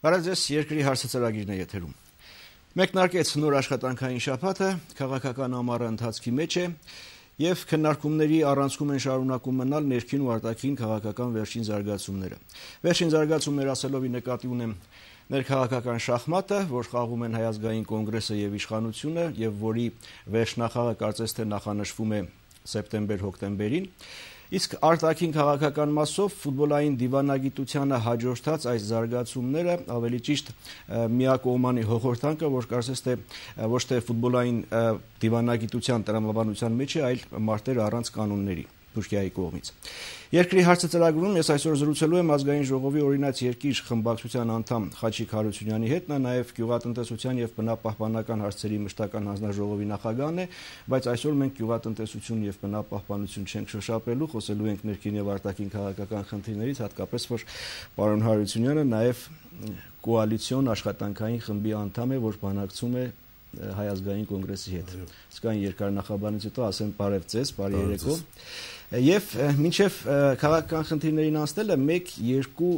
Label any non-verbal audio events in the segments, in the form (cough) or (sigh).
Բարև ձեզ, երկրի հարցը ծրագիրն է եթերում։ Մեկնարկեց նոր աշխատանքային շաբաթը, քաղաքական ամառը ընթացքի մեջ է եւ քննարկումների առանցքում են շարունակում մնալ ներքին ու արտաքին քաղաքական վերջին զարգացումները։ Վերջին զարգացումներ ասելով ի նկատի ունեմ ներքաղաքական շախմատը, որ խաղում են հայազգային կոնգրեսը եւ իշխանությունը եւ որի վերջնախաղը կարծես թե նախանշվում է սեպտեմբեր-հոկտեմբերին, Իսկ արտաքին քաղաքական մասով ֆուտբոլային դիվանագիտությանը հաջորդած այս զարգացումները ավելի ճիշտ միակողմանի հողորթանքը, որ կարծես թե ոչ թե ֆուտբոլային դիվանագիտության տրամաբանության մեջ է, այլ մարտեր առանց կանոնների։ Թուրքիայի կողմից։ Երկրի հարցը ծրագրում ես այսօր զրուցելու եմ ազգային ժողովի օրինաց երկիր խմբակցության անդամ Խաչիկ Հարությունյանի հետ, նա նաև գյուղատնտեսության եւ բնապահպանական հարցերի մշտական հանձնաժողովի նախագահն է, բայց այսօր մենք գյուղատնտեսություն եւ բնապահպանություն չենք շոշափելու, խոսելու ենք ներքին եւ արտաքին քաղաքական խնդիրներից, հատկապես որ պարոն Հարությունյանը նաև կոալիցիոն աշխատանքային խմբի անդամ է, որ բանակցում է հայազգային կոնգրեսի հետ։ Սկայն երկար նախաբանից հետո ասեմ բարև ձեզ, բարի երեկո։ Եվ մինչև քաղաքական խնդիրներին անցնելը 1-2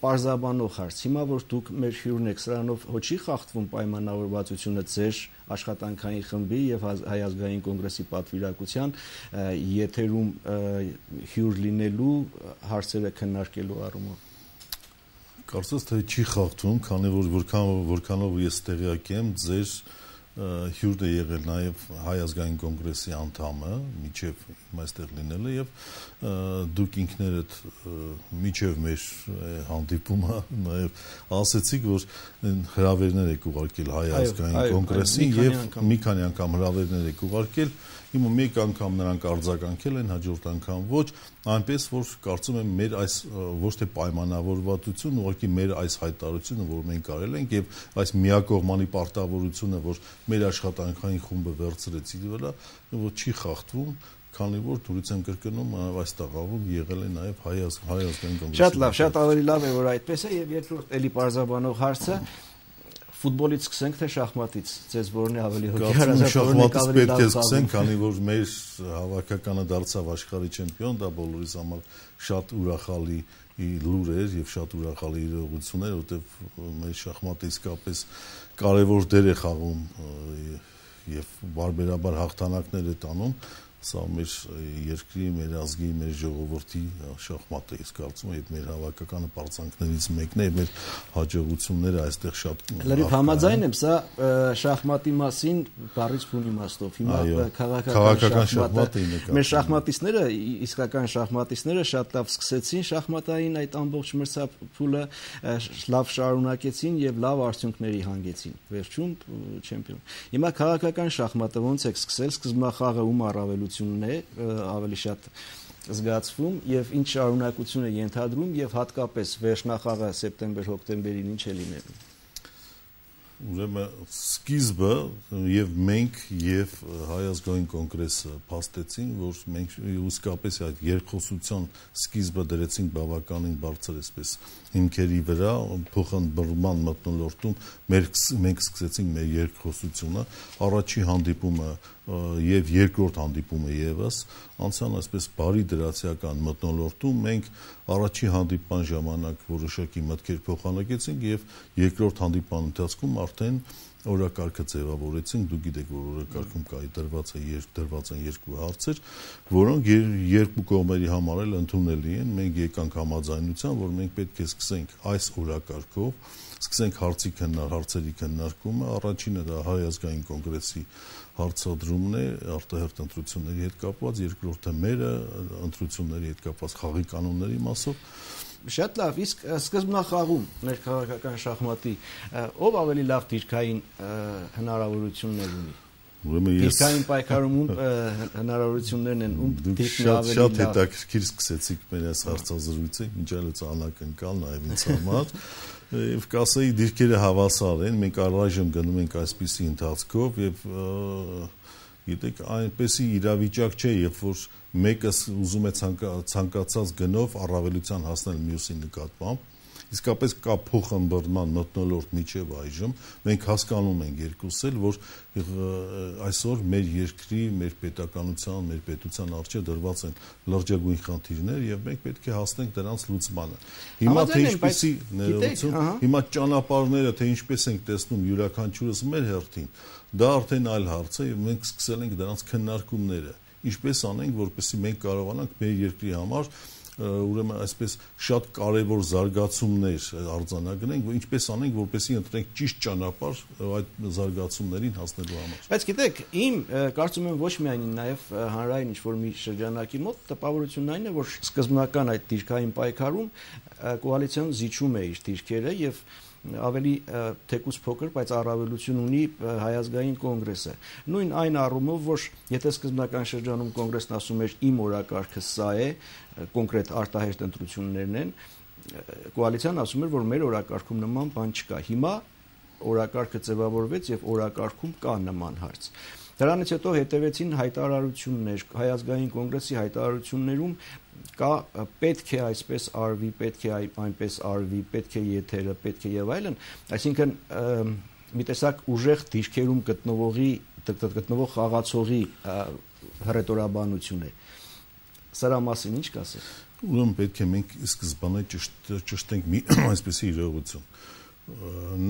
parzabanող հարց։ Հիմա որ դուք մեր հյուրն եք, սրանով հոչի խախտվում պայմանավորվածությունը ձեր աշխատանքային խմբի եւ հայազգային կոնգրեսի պատվիրակության եթերում հյուր լինելու հարցերը քննարկելու առումով կարծես թե չի խախտվում, քանի որ որքան որքանով ես տեղյակ եմ, ձեր հյուրն է եղել նաև հայ ազգային կոնգրեսի անդամը միջև իմ այստեղ լինելը եւ դուք ինքներդ միջև մեր հանդիպումը նաև ասացիք որ հրավերներ եք ուղարկել հայ ազգային կոնգրեսին եւ մի քանի անգամ հրավերներ եք ուղարկել Հիմա մեկ անգամ նրանք արձագանքել են, հաջորդ անգամ ոչ, այնպես որ կարծում եմ մեր այս ոչ թե պայմանավորվածություն, ուղղակի մեր այս հայտարարությունը, որ մենք արել ենք եւ այս միակողմանի պարտավորությունը, որ մեր աշխատանքային խումբը վերցրեց իր վրա, որ չի խախտվում, քանի որ դուրս եմ կրկնում այս տաղավում եղել է նաև հայ ազգային կոնգրեսի։ Շատ լավ, շատ ավելի լավ է որ այդպես է եւ երկրորդ էլի բարձաբանող հարցը ֆուտբոլից սկսենք թե շախմատից։ Ձեզ որն է ավելի հոգեհարազատ, շախմատից պետք է սկսենք, քանի որ մեր հավաքականը դարձավ աշխարհի չեմպիոն, դա բոլորիս համար շատ ուրախալի լուր էր եւ շատ ուրախալի իրողություն էր, որտեվ մեր շախմատը իսկապես կարևոր դեր է խաղում եւ բարբերաբար հաղթանակներ է տանում սա մեր երկրի, մեր ազգի, մեր ժողովրդի շախմատը է, կարծում եմ, մեր հավաքականը բարձանքներից մեկն է, մեր հաջողությունները այստեղ շատ Լրիվ համաձայն եմ, սա շախմատի մասին բառից բուն իմաստով։ Հիմա քաղաքական շախմատը մեր շախմատիստները, իսկական շախմատիստները շատ լավ սկսեցին շախմատային այդ ամբողջ մրցափուլը, լավ շարունակեցին եւ լավ արդյունքների հանգեցին։ Վերջում չեմպիոն։ Հիմա քաղաքական շախմատը ոնց է սկսել, սկզբնախաղը ում առավելու շարունակությունն է ավելի շատ զգացվում եւ ինչ շարունակություն է ենթադրում եւ հատկապես վերջնախաղը սեպտեմբեր-հոկտեմբերին ինչ է լինելու ուրեմն սկիզբը եւ մենք եւ հայ ազգային կոնգրեսը փաստեցին որ մենք իսկապես այդ երկխոսության սկիզբը դրեցինք բավականին բարձր այսպես հիմքերի վրա փոխանցման մտնոլորտում մեր մենք սկսեցինք մեր երկխոսությունը առաջի հանդիպումը եւ երկրորդ հանդիպումը եւս անցան այսպես բարի դրացիական մտնոլորտում մենք առաջի հանդիպման ժամանակ որոշակի մտքեր փոխանակեցինք եւ երկրորդ հանդիպման ընթացքում արդեն օրակարգը ձևավորեցինք, դու գիտեք, որ օրակարգում կա դրված է երկ դրված են երկու հարցեր, որոնք երկու կողմերի համար էլ ընդունելի են։ Մենք եկանք համաձայնության, որ մենք պետք է սկսենք այս օրակարգով, սկսենք հարցի քննար հարցերի քննարկումը, առաջինը դա հայ ազգային կոնգրեսի հարցադրումն է արտահերտ ընտրությունների հետ կապված, երկրորդը մերը ընտրությունների հետ կապված խաղի կանոնների մասով Շատ լավ, իսկ սկզբնախաղում ներքաղաքական շախմատի ով ավելի լավ դիրքային հնարավորություններ ունի։ Ուրեմն ես դիրքային պայքարում հնարավորություններն են ում դիրքն ավելի լավ։ Շատ հետաքրքիր սկսեցիք մեր այս հարցազրույցը, ինչ այլոց անակնկալ նաև ինձ համար։ (laughs) Եվ կասեի դիրքերը հավասար են, մենք առայժմ գնում ենք այսպիսի ընթացքով եւ գիտեք, այնպեսի իրավիճակ չէ, երբ որ մեկը ուզում է ցանկացած գնով առավելության հասնել մյուսի նկատմամբ իսկապես կա փոխանբռնման մտնոլորտ միջև այժմ մենք հասկանում ենք երկուսս էլ որ այսօր մեր երկրի մեր պետականության մեր պետության արժե դրված են լրջագույն խնդիրներ եւ մենք պետք է հասնենք դրանց լուծմանը հիմա թե ինչպեսի ներողություն հիմա ճանապարհները թե ինչպես ենք տեսնում յուրաքանչյուրս մեր հերթին դա արդեն այլ հարց է եւ մենք սկսել ենք դրանց քննարկումները ինչպես անենք որպեսզի մենք կարողանանք մեր երկրի համար ուրեմն այսպես շատ կարևոր զարգացումներ արձանագրենք, որ ինչպես անենք, որպեսզի ընտրենք ճիշտ ճանապարհ այդ զարգացումներին հասնելու համար։ Բայց գիտեք, իմ կարծում եմ ոչ միայն նաև հանրային ինչ-որ մի շրջանակի մոտ տպավորությունն այն է, որ սկզբնական այդ դիրքային պայքարում կոալիցիան զիջում է իր դիրքերը եւ ավելի թեկուս փոքր, բայց առավելություն ունի հայազգային կոնգրեսը։ Նույն այն առումով, որ եթե սկզբնական շրջանում կոնգրեսն ասում էր իմ օրակարգը սա է, կոնկրետ արտահերտ ընտրություններն են, կոալիցիան ասում էր, որ մեր օրակարգում նման բան չկա։ Հիմա օրակարգը ձևավորվեց եւ օրակարգում կա նման հարց։ Դրանից հետո հետևեցին հայտարարություններ, հայազգային կոնգրեսի հայտարարություններում կա պետք է այսպես արվի, պետք է այնպես արվի, պետք է եթերը, պետք է եւ այլն, այսինքն մի տեսակ ուժեղ դիրքերում գտնվողի գտնվող խաղացողի հռետորաբանություն է։ Սրա մասին ինչ կասեք։ Ուրեմն պետք է մենք սկզբանե ճշտ ճշտենք մի (clears throat) այսպեսի իրողություն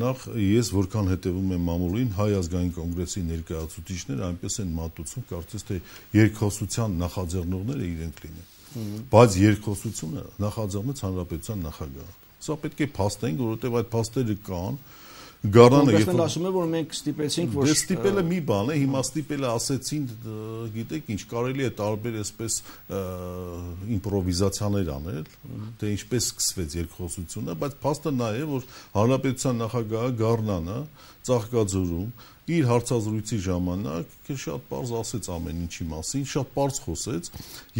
նախ ես որքան հետևում եմ մամուլին հայ ազգային կոնգրեսի ներկայացուցիչները այնպես են մատուցում կարծես թե երկխոսության նախաձեռնողները իրենք լինեն բայց երկխոսությունը նախաձեռնեց հանրապետության նախագահը։ Սա պետք է փաստենք, որովհետև այդ փաստերը կան, Գարանը երբ որ ասում է որ մենք ստիպեցինք որ դե ստիպելը մի բան է հիմա ստիպելը ասեցին գիտեք ինչ կարելի է տարբեր այսպես իմպրովիզացիաներ անել թե ինչպես սկսվեց երկխոսությունը բայց փաստը նա է որ հանրապետության նախագահը Գառնանը ծաղկաձորում իր հարցազրույցի ժամանակ շատ པարզ ասեց ամեն ինչի մասին, շատ པարզ խոսեց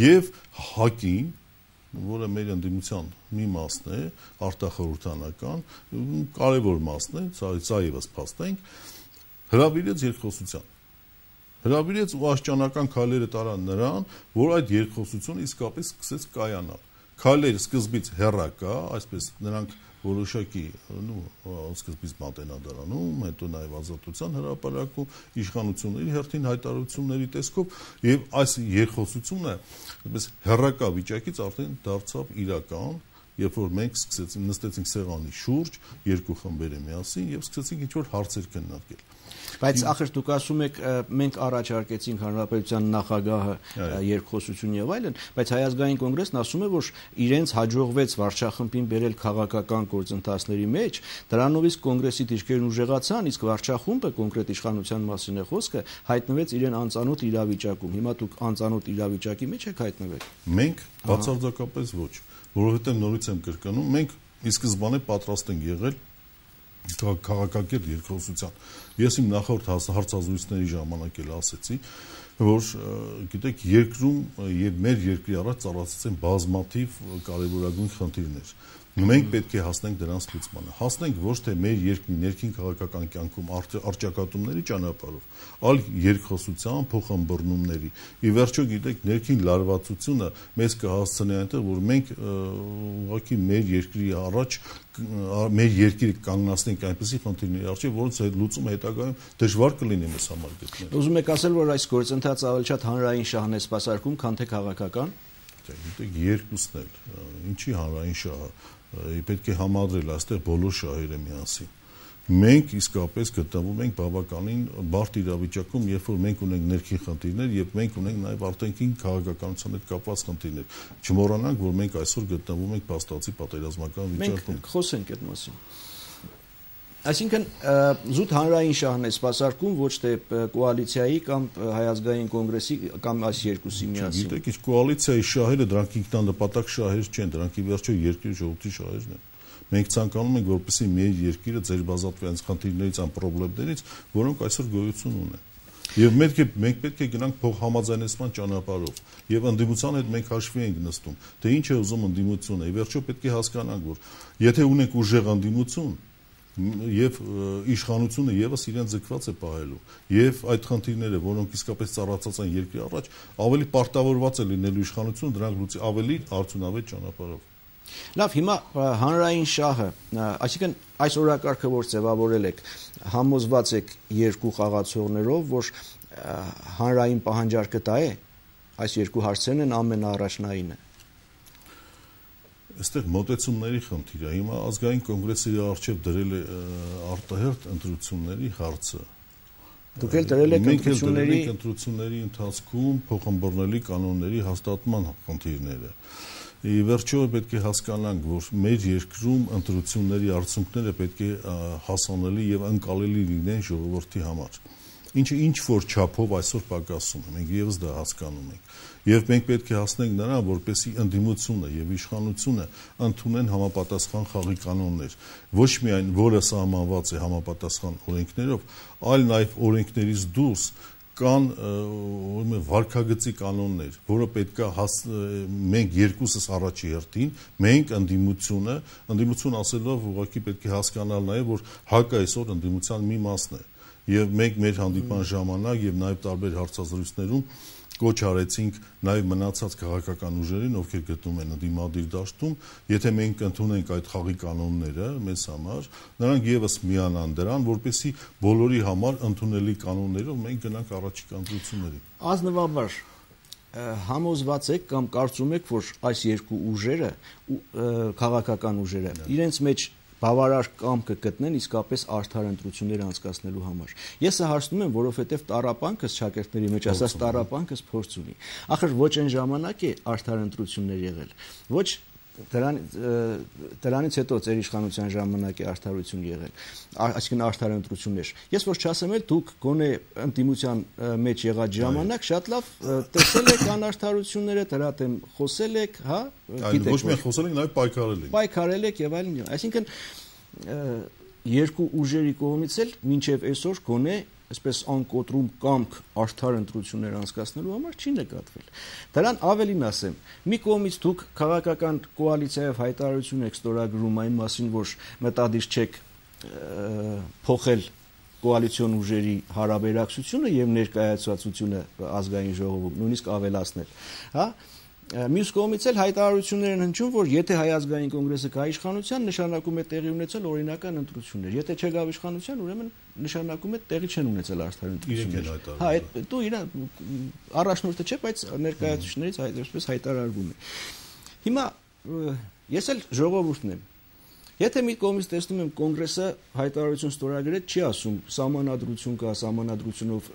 եւ հակին որը մեր ընդդիմության մի մասն է, արտախորհրդանական, կարևոր մասն է, սա եւս փաստենք, հրավիրեց երկխոսության հրավիրեց ու աշճանական քայլերը տարան նրան, որ այդ երկխոսությունը իսկապես սկսեց կայանալ։ Քայլերը սկզբից հերակա, այսպես նրանք որոշակի նո սկզբից մատենադարանում, հետո նաև ազատության հրապարակում իշխանությունների հերթին հայտարարությունների տեսքով եւ այս երկխոսությունը այդպես հերրակա վիճակից արդեն դարձավ իրական երբ որ մենք սկսեցինք նստեցինք սեղանի շուրջ երկու խմբերը միասին եւ սկսեցինք ինչ որ հարցեր քննարկել Բայց ախր դուք ասում եք մենք առաջարկեցինք հանրապետության նախագահը երկխոսություն եւ այլն, բայց հայազգային կոնգրեսն ասում է, որ իրենց հաջողվեց վարչախմբին բերել քաղաքական գործընթացների մեջ, դրանով իսկ կոնգրեսի դիրքերն ուժեղացան, իսկ վարչախումբը կոնկրետ իշխանության մասին է խոսքը, հայտնվեց իրեն անծանոթ իրավիճակում։ Հիմա դուք անծանոթ իրավիճակի մեջ եք հայտնվել։ Մենք բացարձակապես ոչ, որովհետեւ նորից եմ կրկնում, մենք ի սկզբանե պատրաստ ենք եղել քաղաքակիրթ երկխոսության։ Ես իմ նախորդ հարցազրույցների ժամանակ էլ ասեցի, որ գիտեք երկրում եւ մեր երկրի առաջ ծառացած են բազմաթիվ կարևորագույն խնդիրներ մենք պետք է հասնենք դրանց լուծմանը։ Հասնենք ոչ թե մեր երկրի ներքին քաղաքական կյանքում արճակատումների ճանապարհով, այլ երկխոսության, փոխհմբռնումների։ Ի վերջո գիտեք, ներքին լարվածությունը մեզ կհասցնի այնտեղ, որ մենք ուղղակի մեր երկրի առաջ մեր երկիրը կանգնացնենք այնպեսի խնդիրների առջև, որոնց հետ լուծումը հետագայում դժվար կլինի մեզ համար գտնել։ Ուզում եք ասել, որ այս գործընթացը ավելի շատ հանրային շահն է սպասարկում, քան թե քաղաքական։ Գիտեք, երկուսն էլ։ Ինչի հանրային շահը պետք է համադրել այստեղ բոլոր շահերը միասին մենք իսկապես գտնվում ենք բավականին բարդ իրավիճակում, երբ որ մենք ունենք ներքին խնդիրներ եւ մենք ունենք նաեւ արտաքին քաղաքականության հետ կապված խնդիրներ։ Չմոռանանք, որ մենք այսօր գտնվում ենք փաստացի պատերազմական վիճակում։ Մենք խոսենք այդ մասին։ Այսինքն զուտ հանրային շահն է սպասարկում ոչ թե կոալիցիայի կամ հայազգային կոնգրեսի կամ այս երկուսի միասին։ Գիտեք, ինչ կոալիցիայի շահերը դրանք ինքնանպատակ շահեր չեն, դրանք ի վերջո երկրի ժողովրդի շահերն են։ Մենք ցանկանում ենք, որպեսզի մեր երկիրը ձերբազատվի այն խնդիրներից, այն խնդիրներից, որոնք այսօր գոյություն ունեն։ Եվ մենք մենք պետք է գնանք փող համաձայնեցման ճանապարհով։ Եվ ընդդիմության հետ մենք հաշվի ենք նստում, թե ինչ է ուզում ընդդիմությունը։ Ի վերջո պետք է հասկանանք, որ եթե ունենք ուժեղ ընդդիմություն, եւ իշխանությունը եւս իրեն ձգված է պահելու եւ այդ խնդիրները որոնք իսկապես ծառացած են երկրի առաջ ավելի պարտավորված է լինելու իշխանությունը դրանք լուծի ավելի արդյունավետ ճանապարհով Լավ, հիմա հանրային շահը, այսինքն այս օրակարգը որ ձևավորել եք, համոզված եք երկու խաղացողներով, որ հանրային պահանջարկը դա է, այս երկու հարցերն են ամենաառաջնայինը այստեղ մոտեցումների խնդիր է։ Հիմա ազգային կոնգրեսը իր արժեվ դրել է արտահերտ ընտրությունների հարցը։ Դուք էլ դրել եք ընտրությունների ընտրությունների ընթացքում փոխհմբռնելի կանոնների հաստատման խնդիրները։ Ի վերջո պետք է հասկանանք, որ մեր երկրում ընտրությունների արդյունքները պետք է հասանելի եւ ընկալելի լինեն ժողովրդի համար ինչը ինչ որ չափով այսօր պակասում է։ Մենք եւս դա հասկանում ենք եւ մենք պետք է հասնենք նրան, որպեսի ընդդիմությունը եւ իշխանությունը ընդունեն համապատասխան խաղի կանոններ, ոչ միայն որը սահմանված է համապատասխան օրենքներով, այլ նաեւ օրենքներից դուրս կան ուրեմն վարկագծի կանոններ, որը պետքա հաս, մենք երկուսս առաջի հերթին, մենք ընդդիմությունը, ընդդիմություն ասելով ուղղակի պետք է հասկանալ նաև, որ հակը այսօր ընդդիմության մի մասն է։ Եվ մենք մեր հանդիպման ժամանակ եւ նաև տարբեր հարցազրույցներում կոչ արեցինք նաև մնացած քաղաքական ուժերին, ովքեր գտնում են ընդդիմադիր դաշտում, եթե մենք ընդունենք այդ խաղի կանոնները մեզ համար, նրանք եւս միանան դրան, որպեսի բոլորի համար ընդունելի կանոններով մենք գնանք առաջիկա ընտրություններին։ Ազնվաբար համոզված եք կամ կարծում եք, որ այս երկու ուժերը քաղաքական ուժերը իրենց մեջ բավարար կամքը կտնեն իսկապես արդար ընտրություններ անցկացնելու համար։ Ես սա հարցնում եմ, որովհետև տարապանքս շակերտների մեջ ասած տարապանքս փորձ ունի։ Ախր ոչ այն ժամանակ է արդար ընտրություններ եղել։ Ոչ դրան դրանից հետո ծեր իշխանության ժամանակ է արդարություն եղել այսինքն արդար ընտրություններ ես որ չասեմ էլ դուք գոնե ընդդիմության մեջ եղած ժամանակ շատ լավ տեսել եք անարդարությունները դրա դեմ խոսել եք հա գիտեք ոչ միայն խոսել եք նաև պայքարել եք պայքարել եք եւ այլն այսինքն երկու ուժերի կողմից էլ մինչև այսօր գոնե այսպես անկոտրում կամք արդար ընտրություններ անցկացնելու համար չի նկատվել։ Դրան ավելին ասեմ, մի կողմից դուք քաղաքական կոալիցիայով հայտարարություն եք ստորագրում այն մասին, որ մտադիր չեք փոխել կոալիցիոն ուժերի հարաբերակցությունը եւ ներկայացվածությունը ազգային ժողովում, նույնիսկ ավելացնել, հա? Մյուս կողմից էլ հայտարարություններ են հնչում, որ եթե հայ ազգային կոնգրեսը կա իշխանության, նշանակում է տեղի ունեցել օրինական ընտրություններ։ Եթե չգա իշխանության, ուրեմն նշանակում է տեղի չեն ունեցել արդար ընտրություններ։ Հա, այդ դու իր առաջնորդը չէ, բայց ներկայացուցիչներից այսպես հայտարարվում է։ Հիմա ես էլ ժողովուրդն եմ Եթե մի կողմից տեսնում եմ կոնգրեսը հայտարարություն ստորագրել չի ասում սահմանադրություն կա, սահմանադրությունով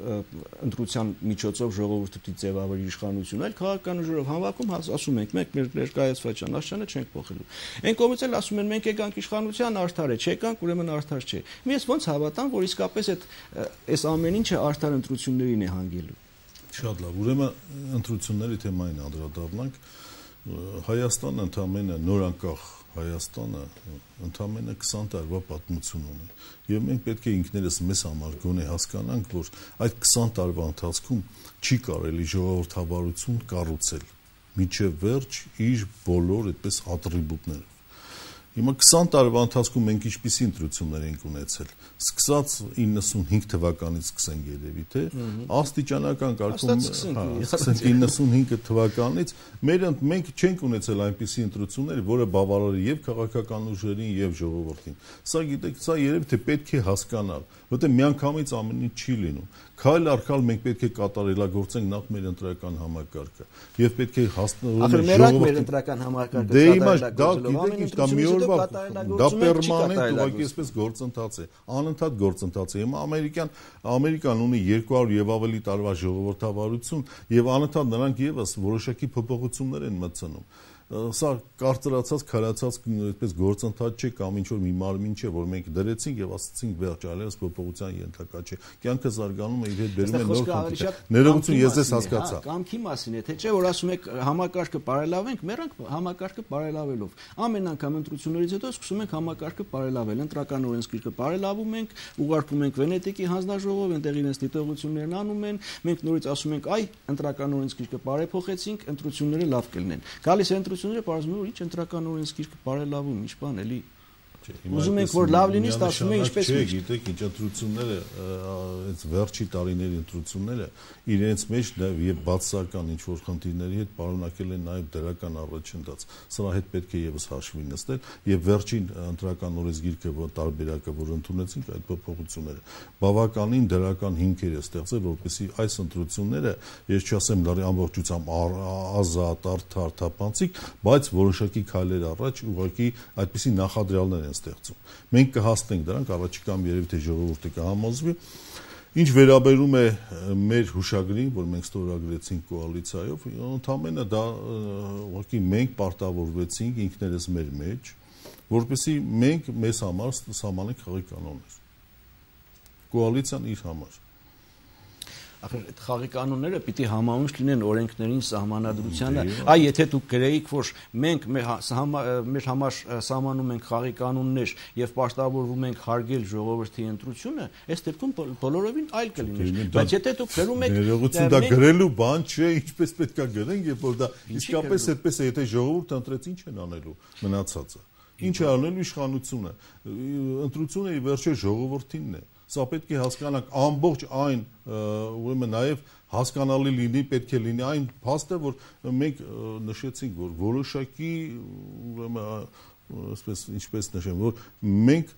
ընտրության միջոցով ժողովուրդի ձևավորի իշխանություն, այլ քաղաքական ուժերով հանվակում ասում ենք մենք մեր ներկայացված ճանաչանը չենք փոխելու։ Այն կողմից էլ ասում են մենք եկանք իշխանության արդար է, չեկանք, ուրեմն արդար չէ։ Ես ոնց հավատամ, որ իսկապես այդ այս ամեն ինչը արդար ընտրություններին է հանգելու։ Շատ լավ։ Ուրեմն ընտրությունների թեմային անդրադառնանք։ Հայաստանը ընդամենը նորանկախ Հայաստանը ընդամենը 20 տարվա պատմություն ունի եւ մենք պետք է ինքներս մեզ համար գոնե հասկանանք որ այդ 20 տարվա ընթացքում չի կարելի ժողովրդավարություն կառուցել միջև վերջ իր բոլոր այդպես ատրիբուտներով Հիմա 20 տարվա ընթացքում մենք ինչպիսի ընտրություններ ենք ունեցել։ Սկսած 95 թվականից սկսենք երևի, թե աստիճանական կարգում, հա, սկսենք 95 թվականից մեր մենք չենք ունեցել այնպիսի ընտրություններ, որը բավարար է եւ քաղաքական ուժերին եւ ժողովրդին։ Սա գիտեք, սա երևի թե պետք է հասկանալ, որտեղ միանգամից ամեն ինչ չի լինում։ Քայլ առ քայլ մենք պետք է կատարելագործենք նախ մեր ընտրական համակարգը եւ պետք է հասնենք ժողովրդի մեր ընտրական համակարգը Դե դա գիտեք ինչ դա մի օրվա դա պերմանենտ ուղղակի այսպես գործընթաց է անընդհատ գործընթաց է հիմա ամերիկյան ամերիկան ունի 200 եւ ավելի տարվա ժողովրդավարություն եւ անընդհատ նրանք եւս որոշակի փոփոխություններ են մտցնում սա կարծրացած քարացած այդպես գործընթաց չէ կամ ինչ որ մի մարմին չէ որ մենք դրեցինք եւ ասացինք վերջ այլևս փոփոխության ենթակա չէ կյանքը զարգանում է իր հետ բերում է նոր խնդիրներ ներողություն ես ձեզ հասկացա կամքի մասին է թե չէ որ ասում եք համակարգը բարելավենք մեռանք համակարգը բարելավելով ամեն անգամ ընտրություններից հետո սկսում ենք համակարգը բարելավել ընտրական օրենսգիրքը բարելավում ենք ուղարկում ենք վենետիկի հանձնաժողով այնտեղ իրենց դիտողություններն անում են մենք նորից ասում ենք այ ընտրական օրենսգիրքը բարեփոխեցինք ընտրությունները լավ կլինեն գալիս է ընտրությունները բարձում որ ինչ ընտրական օրենսգիրքը բարելավում, ինչ բան էլի Ուզում ենք որ լավ լինի, ստացվում է ինչպես միշտ։ Չէ, գիտեք, ինչ ընտրությունները, այս վերջի տարիների ընտրությունները իրենց մեջ նաև եւ բացական ինչ որ խնդիրների հետ պարունակել են նաև դրական առաջընթաց։ Սրա հետ պետք է եւս հաշվի նստել եւ վերջին ընտրական օրենսգիրքը, որ տարբերակը, որ ընդունեցինք այդ փոփոխությունները, բավականին դրական հիմքեր է ստեղծել, որպեսզի այս ընտրությունները, ես չասեմ լրի ամբողջությամբ ազատ, արդար, թափանցիկ, բայց որոշակի քայլեր առաջ ուղղակի այդպիսի նախադրյալներ են ստեղծում։ Մենք կհասնենք դրանք առաջիկամ երևի թե ժողովուրդը կհամոզվի Ինչ վերաբերում է մեր հուշագրին, որ մենք ստորագրեցինք կոալիցիայով, ընդհանրապես դա ուղղակի մենք պարտավորվեցինք ինքներս մեր մեջ, որպեսզի մենք մեզ համար սահմանենք խաղի կանոններ։ Կոալիցիան իր համար ախր այդ խաղի կանոնները պիտի համահունչ լինեն օրենքներին, սահմանադրությանը։ Այ եթե դուք գրեիք, որ մենք մեր մեր համար սահմանում ենք խաղի կանոններ եւ պարտավորվում ենք հարգել ժողովրդի ընտրությունը, այս դեպքում բոլորովին այլ կլիներ։ Բայց եթե դուք գրում եք Ներողություն, դա գրելու բան չէ, ինչպես պետքա գրենք, երբ որ դա իսկապես այդպես է, եթե ժողովուրդը ընտրեց, ինչ են անելու մնացածը։ Ինչ է անելու իշխանությունը։ Ընտրությունը ի վերջո ժողովրդինն է Սա պետք է հասկանանք ամբողջ այն ուրեմն նաև հասկանալի լինի, պետք է լինի այն փաստը, որ մենք նշեցինք, որ որոշակի ուրեմն ասես ինչպես նշեմ, որ մենք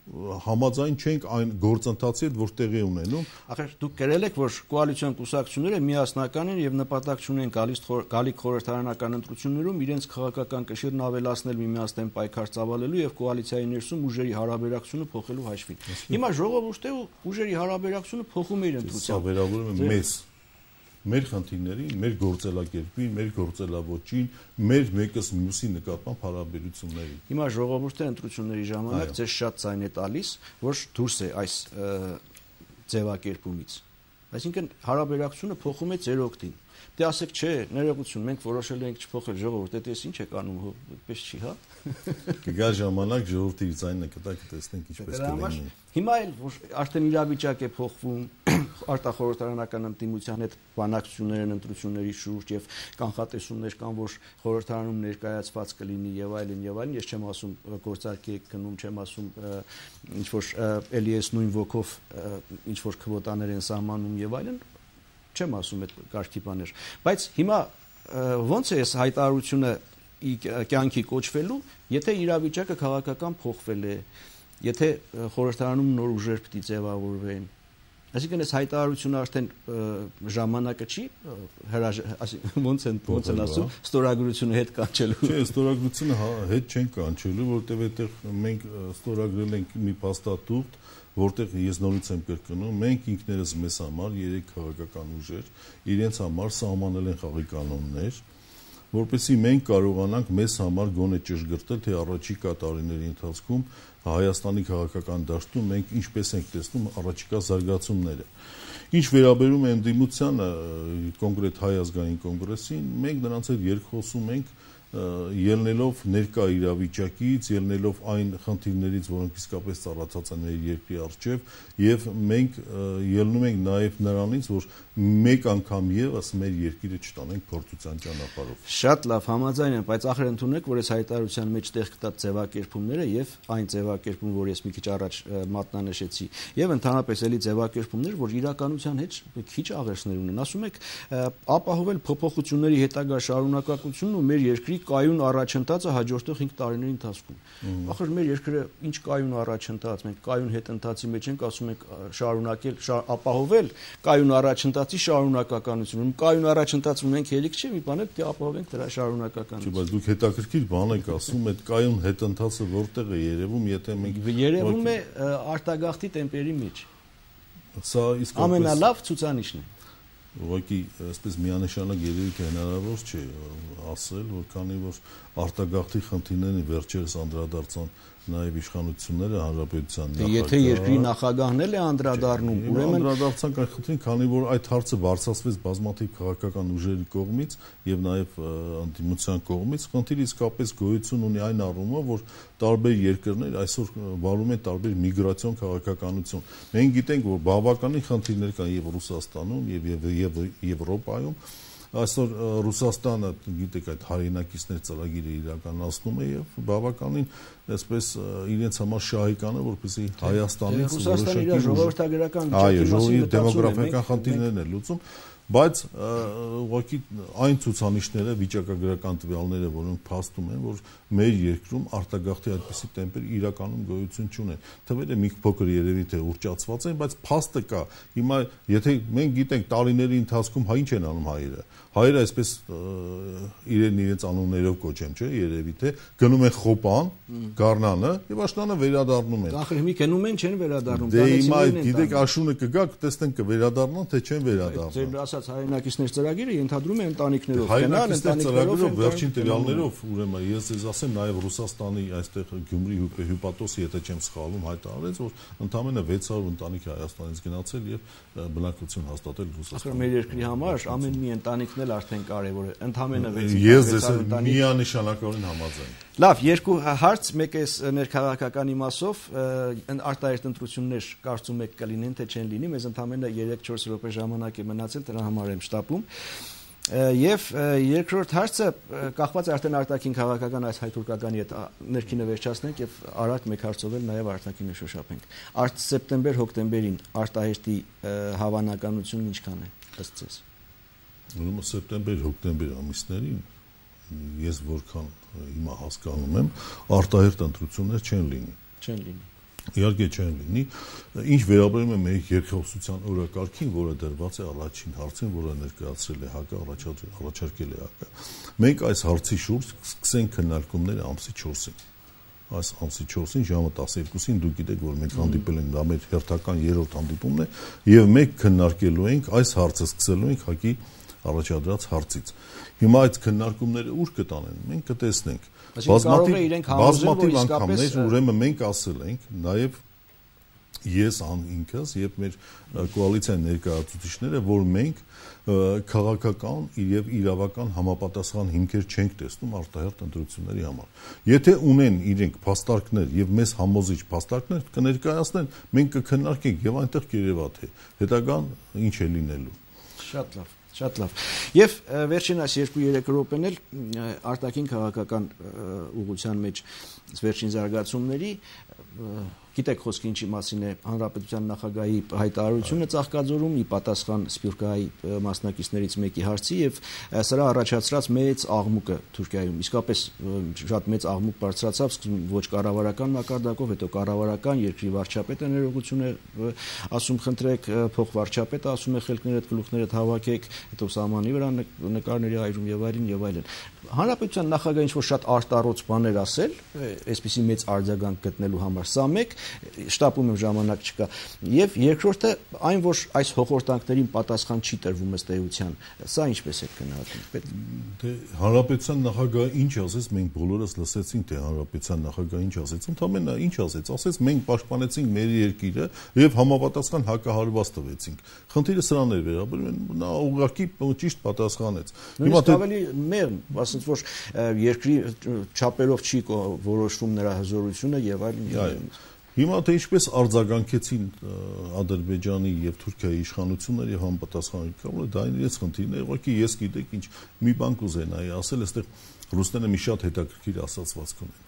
համաձայն չենք այն գործընթացի հետ, որ տեղի ունենում։ Ախր դուք գրել եք, որ կոալիցիոն կուսակցությունները միասնական են եւ նպատակ ունեն գալիս գալիք խորհրդարանական ընտրություններում իրենց քաղաքական կշիռն ավելացնել միմյանց դեմ պայքար ծավալելու եւ կոալիցիայի ներսում ուժերի հարաբերակցությունը փոխելու հաշվին։ Հիմա ժողովուրդը ուժերի հարաբերակցությունը փոխում է իր ընտրությամբ։ Սա վերաբերում է մեզ մեր խնդիրներին, մեր գործելակերպին, մեր գործելավոճին, մեր մեկս մյուսի նկատմամբ հարաբերություններին։ Հիմա ժողովուրդը ընտրությունների ժամանակ ձեզ շատ ցայն է տալիս, որ դուրս է այս ձևակերպումից։ Այսինքն հարաբերակցությունը փոխում է ձեր օգտին։ Դե ասեք, չէ, ներողություն, մենք որոշել ենք չփոխել ժողովուրդ, դա էս ինչ է կանում, այդպես չի, հա։ Կգա ժամանակ ժողովրդի ձայնը կտա կտեսնենք ինչպես կլինի։ Հիմա էլ որ արդեն իրավիճակ է փոխվում, (clears throat) արտախորհրդարանական ընդդիմության հետ բանակցություններ են ընտրությունների շուրջ եւ կանխատեսումներ կան, որ խորհրդարանում ներկայացված կլինի եւ այլն եւ այլն, ես չեմ ասում գործարկի եք գնում, չեմ ասում ինչ որ էլի էս նույն ոգով ինչ որ քվոտաներ են սահմանում եւ այլն, չեմ ասում այդ կարգի բաներ, բայց հիմա ո՞նց է այս հայտարարությունը կյանքի կոչվելու, եթե իրավիճակը քաղաքական փոխվել է, եթե խորհրդարանում նոր ուժեր պիտի ձևավորվեն, Այսինքն այս հայտարարությունը արդեն ժամանակը չի ոնց են ոնց են ասում ստորագրությունը հետ կանչելու։ Չէ, ստորագրությունը հա, հետ չեն կանչելու, որտեղ այդտեղ մենք ստորագրել ենք մի փաստաթուղթ, որտեղ ես նորից եմ կրկնում, մենք ինքներս մեզ համար երեք քաղաքական ուժեր իրենց համար սահմանել են խաղի կանոններ, որպեսզի մենք կարողանանք մեզ համար գոնե ճշգրտել, թե առաջիկա տարիների ընթացքում Հայաստանի քաղաքական դաշտում մենք ինչպես ենք տեսնում առաջիկա զարգացումները։ Ինչ վերաբերում է ընդդիմությանը կոնկրետ հայ ազգային կոնգրեսին, մենք նրանց հետ երկխոսում ենք ելնելով ներկա իրավիճակից, ելնելով այն խնդիրներից, որոնք իսկապես ծառացած են մեր երկրի առջև, եւ մենք ելնում ենք նաեւ նրանից, որ մեկ անգամ եւս մեր երկիրը չտանենք փորձության ճանապարհով։ Շատ լավ, համաձայն եմ, բայց ախր ընդունեք, որ այս հայտարարության մեջ տեղ կտած ձևակերպումները եւ այն ձևակերպում, որ ես մի քիչ առաջ մատնանշեցի, եւ ընդհանրապես էլի ձևակերպումներ, որ իրականության հետ քիչ աղերսներ ունեն։ Ասում եք, ապահովել փոփոխությունների հետագա շարունակականությունն ու մեր երկրի կայուն առաջընթացը հաջորդող 5 տարիների ընթացքում։ Ախր մեր երկրը ինչ կայուն առաջընթաց, մենք կայուն հետընթացի մեջ ենք, ասում ենք շարունակել, ապահովել կայուն առաջընթաց առաջընթացի շարունակականություն։ Կայուն առաջընթաց ունենք ելիք չէ, մի բան է դե ապահովենք դրա շարունակականությունը։ Չէ, բայց դուք հետաքրքիր բան եք ասում, այդ կայուն հետընթացը որտեղ է երևում, եթե մենք երևում է արտագաղթի տեմպերի մեջ։ Սա իսկապես ամենալավ ցուցանիշն է ուղղակի այսպես միանշանակ երևի թե հնարավոր չէ ասել, որ քանի որ արտագաղթի խնդիրներին վերջերս անդրադարձան նաև իշխանությունները հանրապետության նախագահ։ Եթե երկրի նախագահն էլ է անդրադառնում, ուրեմն անդրադարձանք այդ խնդրին, քանի որ այդ հարցը բարձրացվեց բազմաթիվ քաղաքական ուժերի կողմից եւ նաև ընդդիմության կողմից, խնդիրը իսկապես գոյություն ունի այն առումով, որ տարբեր երկրներ այսօր վարում են տարբեր միգրացիոն քաղաքականություն։ Մենք գիտենք, որ բավականին խնդիրներ կան եւ Ռուսաստանում եւ Եվրոպայում այսօր Ռուսաստանը, գիտեք, այդ հայրենակիցներ ծրագիրը իրականացնում է եւ բավականին այսպես իրենց համար շահեկան է, որպեսզի Հայաստանից որոշակի ժողովրդագրական այո, ժողովրդի դեմոգրաֆիական խնդիրներն է լուծում բայց ուղղակի այն ցուցանիշները, վիճակագրական տվյալները, որոնք փաստում են, որ մեր երկրում արտագաղթի այդպիսի տեմպեր իրականում գոյություն չունեն։ Թվերը մի փոքր երևի թե ուռճացված են, բայց փաստը կա։ Հիմա եթե մենք գիտենք տարիների ընթացքում հայ ինչ են անում հայերը, հայերը այսպես իրեն իրենց անուններով կոչեմ, չէ, երևի թե գնում են խոպան, գառնանը եւ աշնանը վերադառնում են։ Ախր հիմի գնում են, չեն վերադառնում։ Դե հիմա գիտեք աշունը կգա, կտեսնեն կվերադառնան, թե չեն վերադառնա։ Ձեր ասած հայրենակիցներ ծրագիրը ենթադրում է ընտանիքներով գնալ, ընտանիքներով վերջին տվյալներով, ուրեմն ես ձեզ ասեմ, նաեւ Ռուսաստանի այստեղ Գյումրի հյուպատոսը, եթե չեմ սխալվում, հայտարարեց, որ ընդամենը 600 ընտանիք Հայաստանից գնացել եւ բնակություն հաստատել Ռուսաստանում։ Ախր մեր երկրի համար ամեն մի ընտանիքն էլ արդեն կարևոր է։ Ընդամենը 6 Ես ձեզ միանշանակորեն համաձայն։ Լավ, երկու հարց, մեկը ներքաղաքական իմասով արտահայտ ընտրություններ կարծում եք կլինեն թե չեն լինի, մեզ ընդամենը 3-4 րոպե ժամանակ է մնացել, դրա համար եմ շտապում։ Եվ երկրորդ հարցը կախված է արդեն արտաքին քաղաքական այս հայ-թուրքականի հետ ներքինը վերջացնենք եւ արագ մեկ հարցով էլ նաեւ արտաքինը շոշափենք։ Արտ սեպտեմբեր-հոկտեմբերին արտահերտի հավանականությունն ինչքան է ըստ ձեզ։ Ուրեմն սեպտեմբեր-հոկտեմբեր ամիսներին ես որքան հիմա հասկանում եմ, արտահերտ ընտրություններ չեն լինի։ Չեն լինի իհարկե չեն լինի ինչ վերաբերում է մեր երկխոսության օրակարգին որը դրված է առաջին հարցին որը ներկայացրել է հակը առաջարկել է հակը. Մենք այս հարցի շուրջ սկսենք քննարկումները ամսի 4-ին այս ամսի 4-ին ժամը 12-ին դուք գիտեք որ մենք հանդիպել ենք դա մեր հերթական երրորդ հանդիպումն է եւ մենք քննարկելու ենք այս հարցը սկսելու ենք հակի առաջադրած հարցից հիմա այդ քննարկումները ուր կտանեն մենք կտեսնենք բազմաթիվ բազմաթիվ անգամներ ուրեմն մենք ասել ենք նաև ես ան ինքս եւ մեր կոալիցիայի ներկայացուցիչները որ մենք քաղաքական եւ իրավական համապատասխան հիմքեր չենք տեսնում արտահերտ ընտրությունների համար։ Եթե ունեն իրենք փաստարկներ եւ մեզ համոզիչ փաստարկներ կներկայացնեն, մենք կքննարկենք եւ այնտեղ կերևա թե հետագան ինչ է լինելու։ Շատ լավ։ Շատ լավ։ Եվ վերջին այս 2-3 րոպեն էլ արտաքին քաղաքական ուղղության մեջ վերջին զարգացումների գիտեք խոսքը ինչի մասին է. Հանրապետության նախագահի հայտարարությունը ցաղկաձորում ի պատասխան սպյուրքայի մասնակիցներից մեկի հարցի եւ սրա առաջացրած մեծ աղմուկը Թուրքիայում իսկապես շատ մեծ աղմուկ բարձրացավ ոչ կառավարական մակարդակով հետո կառավարական երկրի վարչապետը ներողություն է ասում խնդրեք փոխ վարչապետը ասում է խելքներդ գլուխներդ հավաքեք հետո սահմանի վրա նկարների այրում եւ այլն եւ այլն հանրապետության նախագահը ինչ որ շատ արտառոց բաներ ասել այսպիսի մեծ արձագանք գտնելու համար սա մեկ շտապում եմ ժամանակ չկա։ Եվ երկրորդը այն որ այս հողորտանքներին պատասխան չի տրվում ըստ էության։ Սա ինչպես է գնահատում։ Դե հանրապետության նախագահը ինչ ասեց, մենք բոլորս լսեցինք, թե հանրապետության նախագահը ինչ ասեց։ Ընդամենը ինչ ասեց, ասեց մենք պաշտպանեցինք մեր երկիրը եւ համապատասխան հակահարված տվեցինք։ Խնդիրը սրան էր վերաբերում, նա ուղղակի ճիշտ պատասխանեց։ Հիմա թե ավելի մեղմ, ասած որ երկրի չափերով չի որոշվում նրա հզորությունը եւ այլն այլն։ Հիմա թե ինչպես արձագանքեցին Ադրբեջանի եւ Թուրքիայի իշխանությունները եւ համապատասխանատվությունը, դա իրենց խնդիրն է։ Ուղղակի ես գիտեք ինչ մի բան կուզենայի ասել, այստեղ ռուսները մի շատ հետաքրքիր ասացվածք ունեն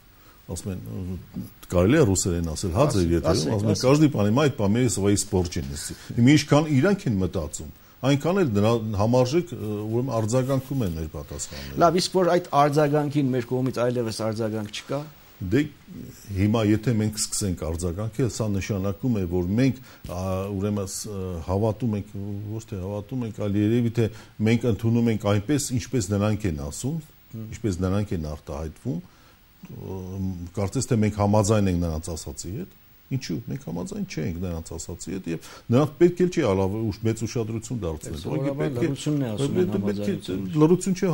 ասում են կարելի է ռուսերեն ասել հա ձեր եթերում ասում են каждый понимает по мере своей испорченности հիմա ինչքան իրանք են մտածում այնքան էլ դրա համարժեք ուրեմն արձագանքում են մեր պատասխանները լավ իսկ որ այդ արձագանքին մեր կողմից այլևս արձագանք չկա Դե հիմա եթե մենք սկսենք արձագանքել, սա նշանակում է, որ մենք ուրեմն հավատում ենք, ոչ թե հավատում ենք, այլ երևի թե մենք ընդունում ենք այնպես, ինչպես նրանք են ասում, ինչպես նրանք են արտահայտվում, կարծես թե մենք համաձայն ենք նրանց ասացի հետ Ինչու՞ մենք համաձայն չենք նրանց ասացի հետ եւ նրանք պետք է չի ալավ մեծ ուշադրություն դարձնել։ Ուղղակի պետք է լրությունն է ասում համաձայնություն։ Լրություն չէ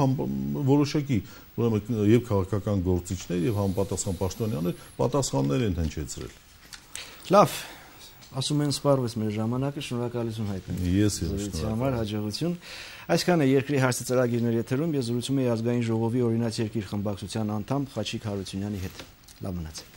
որոշակի, ուրեմն եւ քաղաքական գործիչներ եւ համապատասխան պաշտոնյաներ պատասխաններ են հնչեցրել։ Լավ, ասում են սպառվեց մեր ժամանակը, շնորհակալություն հայտնեմ։ Ես եմ շնորհակալ։ Հաջողություն։ Այսքանը երկրի հարցը ծրագիրների եթերում ես զրուցում եի ազգային ժողովի օրինաց երկիր խմբակցության անդամ Խաչիկ Հարությունյանի հետ։ Լավ մնացեք։